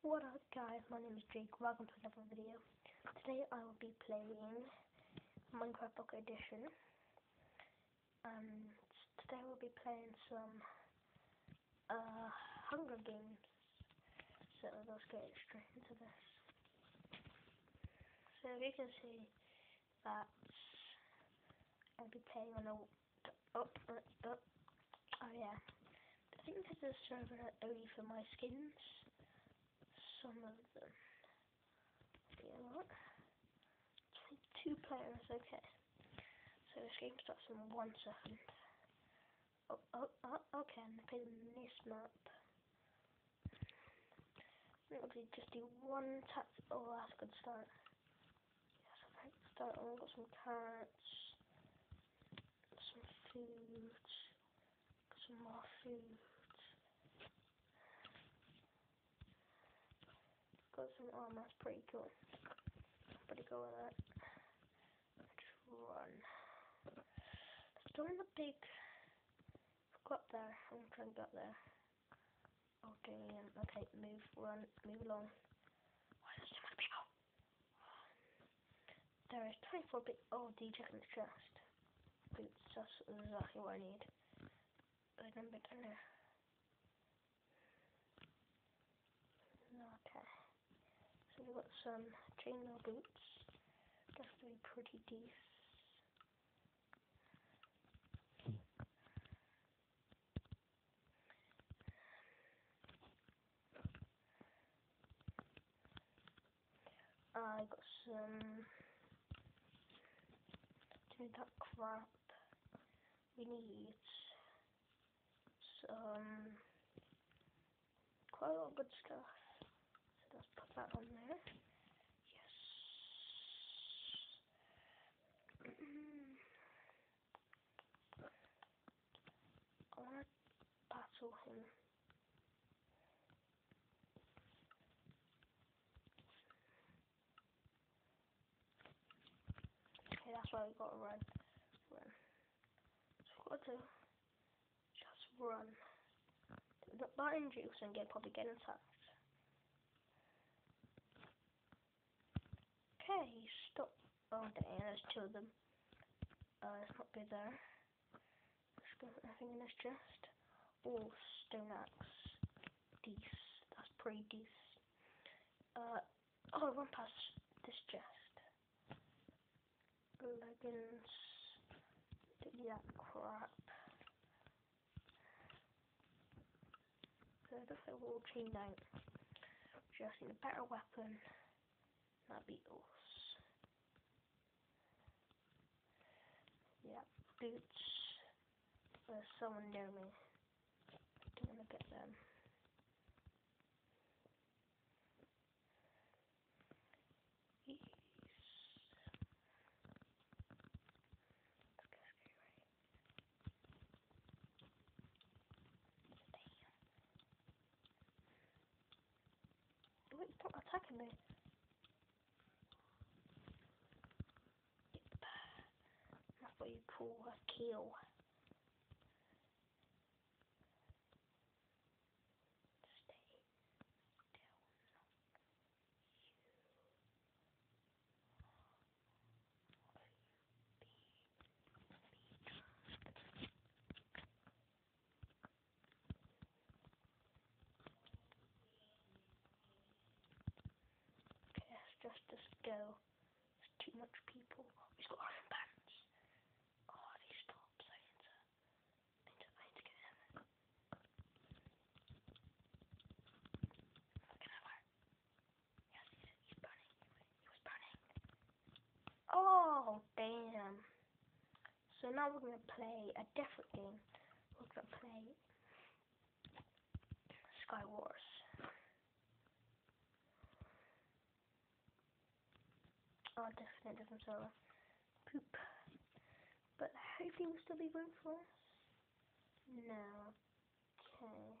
What up guys, my name is Jake, welcome to another video. Today I will be playing Minecraft Pocket Edition. And today we'll be playing some uh, Hunger Games. So let's get straight into this. So you can see that I'll be playing on a... Oh, oh, oh, oh yeah. I think this is a server only for my skins some of them. Yeah, what? Two players, okay. So this game starts in one second. Oh, oh, oh okay, I'm playing this map. It'll just do one tap. Oh, that's a good start. Yes, okay, start. Oh, got some carrots, some food, got some more food. Got some armor, that's pretty cool. Pretty cool with that. Just run. Let's the big... Got there, I'm trying to get there. Okay, um, okay, move, run, move along. Why there's too many people? There is 24 bit. Oh, do you check in the chest? Boots, that's exactly what I need. I don't down there. Okay we've got some chainmail boots. Definitely pretty decent. I got some to that crap. We need some quite a lot of good stuff So let's put that on there. Yes. I want to him. Okay, that's why we gotta run. Run. So we've got to just run. Not, not juice and get probably get attacked. Okay, stop. Oh, dang, there's two of them. Uh, let's not good there. Let's go nothing in this chest. Oh, stone axe. Dece. That's pretty decent. Uh, oh, I run past this chest. Leggings. Yeah, crap. So like a little chain down. Just need a better weapon. That'd be awesome. Yeah, boots. There's someone near me. I'm gonna get them. Yes. Wait, stop attacking me. what you call a kill. just just go. There's too much people. He's got iron back. Oh, these stops. I think uh I need to I need to get my Yes he's burning, he was burning. Oh damn. So now we're going to play a different game. We're going to play Sky Wars. Oh, definitely different server. Poop. But hopefully will still be room for us. No. Okay.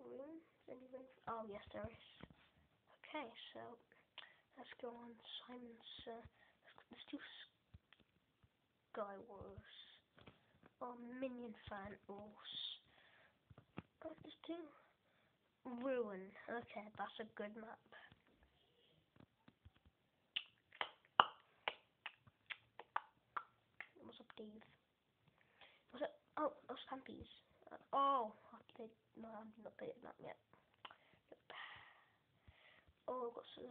Room? Any room? Oh, yes, there is. Okay, so let's go on Simon's. Uh, Let's do Sky Wars. Or Minion Fan Wars. Let's do Ruin. Okay, that's a good map. What's Dave? Was it? Oh, those campies. Uh, oh, played. No, I'm not played that yet. Oh, what's uh,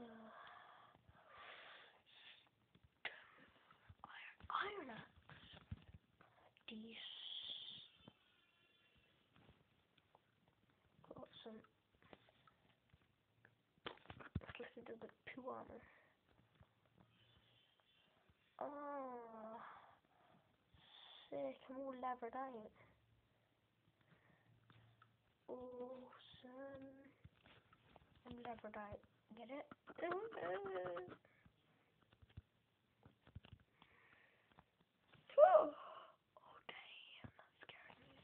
iron, iron axe? These. Got some. Let's listen to the poo armor. Oh, sick! I'm all levered out. Awesome. I'm levered out. Get it? Oh, damn, that scared me.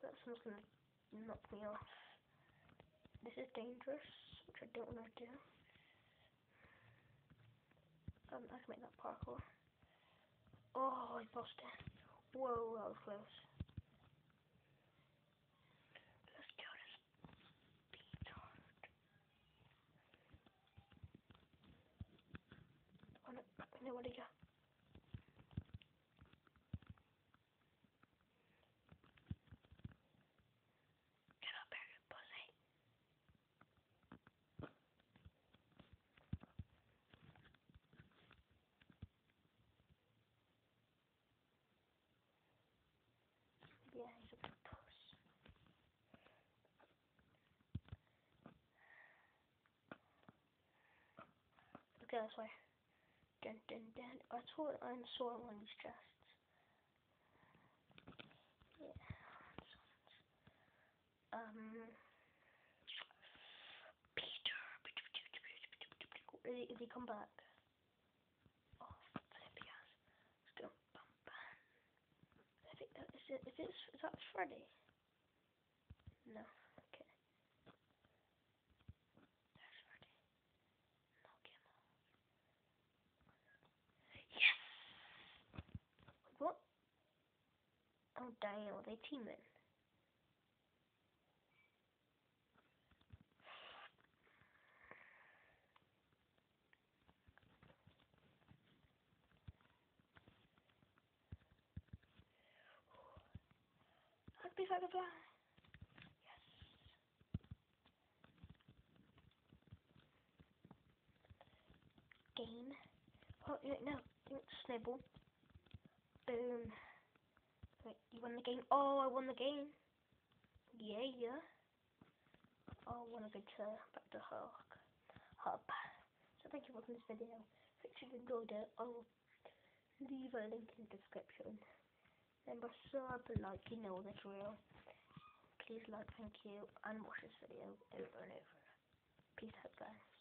That someone's gonna knock me off. This is dangerous, which I don't want to do. Um, I can make that parkour. Oh, I lost it. Whoa, that was close. Let's kill this retard. Oh no, no, what did you? Get up here, you pussy. Yeah, he's a big puss. Okay, this way. Dun dun dun. I saw one of these chests. Yeah. Um. Peter. Is he, is he come back? Oh, flip yes. Let's go. Bum, bum. Is, it, is, it, is that Freddy? No. Okay. There's Freddy. Knock him off. Yes! What? Oh damn, are they teaming? Happy Firefly! Yes. Gain. Oh, no, no. Snibble. Boom. Wait, you won the game. Oh, I won the game. Yeah, yeah. Oh, I want to go to back to Hulk Hub. So thank you for watching this video. If you enjoyed it, I'll leave a link in the description. Remember, sub, like, you know the drill. Please like, thank you, and watch this video over and over. Peace out, guys.